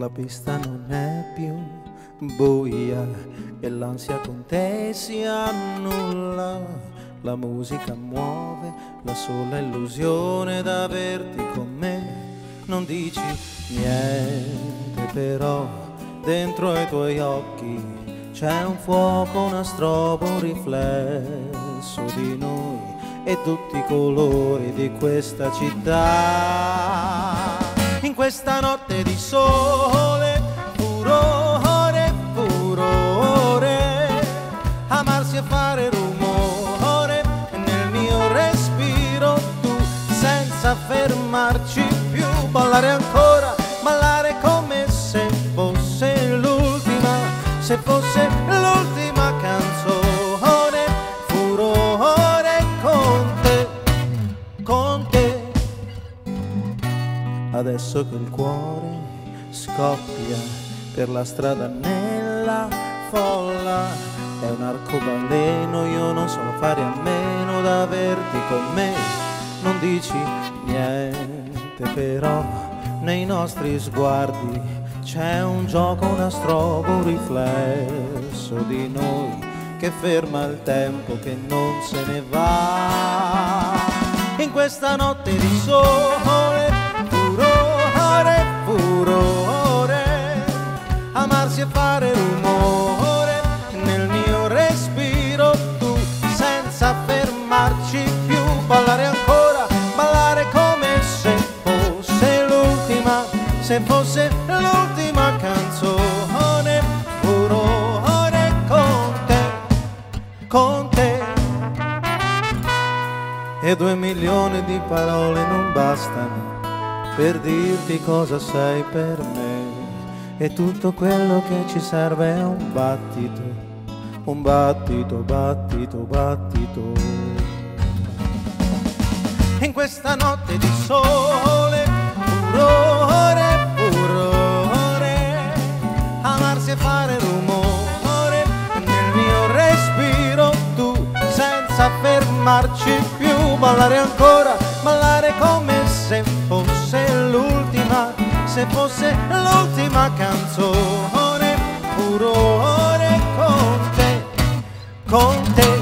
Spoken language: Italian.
La pista non è più buia e l'ansia con te si annulla. La musica muove la sola illusione d'averti con me. Non dici niente però dentro ai tuoi occhi c'è un fuoco, una strobo, un riflesso di noi e tutti i colori di questa città. In questa notte di sole, furore, furore, amarsi e fare rumore. Nel mio respiro, tu senza fermarci più, ballare ancora, ballare come se fosse l'ultima, se fosse Adesso che il cuore scoppia per la strada nella folla, è un arcobaleno, io non so fare a meno d'averti con me. Non dici niente però nei nostri sguardi c'è un gioco, una strobo, un riflesso di noi che ferma il tempo che non se ne va. In questa notte di sole, amarsi e fare rumore nel mio respiro, tu senza fermarci più, ballare ancora, ballare come se fosse l'ultima, se fosse l'ultima canzone, furore con te, con te. E due milioni di parole non bastano per dirti cosa sei per me. E tutto quello che ci serve è un battito, un battito, battito, battito. In questa notte di sole, furore, furore, amarsi e fare rumore nel mio respiro, tu senza fermarci più, ballare ancora, ballare come se fosse l'ultima, se fosse l'ultima canzone, furore con te, con te.